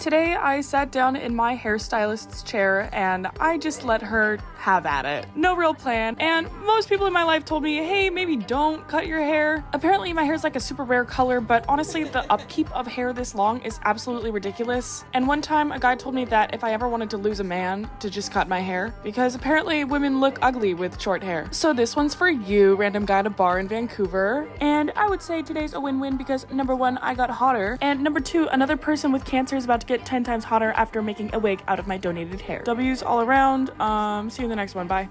Today I sat down in my hairstylist's chair and I just let her have at it. No real plan. And most people in my life told me, hey, maybe don't cut your hair. Apparently my hair is like a super rare color, but honestly the upkeep of hair this long is absolutely ridiculous. And one time a guy told me that if I ever wanted to lose a man, to just cut my hair because apparently women look ugly with short hair. So this one's for you, random guy at a bar in Vancouver. And I would say today's a win-win because number one, I got hotter. And number two, another person with cancer is about to get 10 times hotter after making a wig out of my donated hair. W's all around. Um, see you in the next one. Bye.